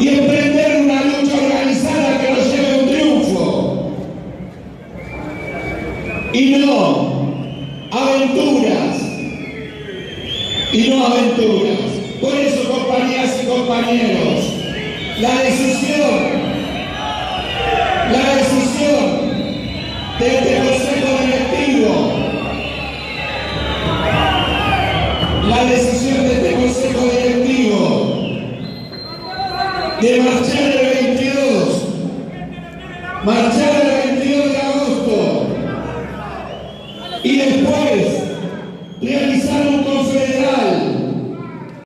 y emprender una lucha organizada que nos lleve a un triunfo. Y no aventuras, y no aventuras. Por eso, compañías y compañeros, la decisión, la decisión de este Consejo Directivo, la decisión de de marchar el 22, marchar el 22 de agosto. Y después